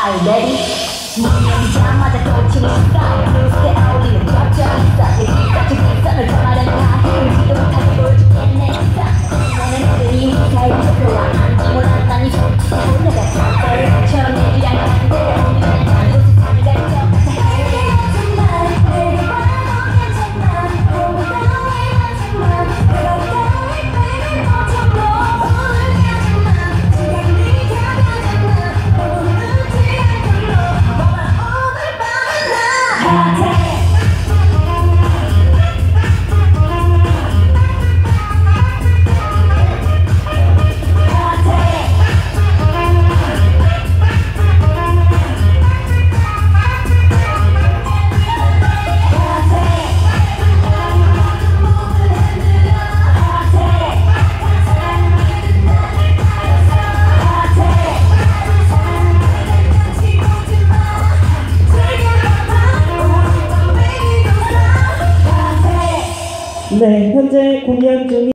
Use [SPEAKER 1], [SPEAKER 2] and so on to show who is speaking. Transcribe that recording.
[SPEAKER 1] I ready? 자, 자. 네, 현재 공연 중인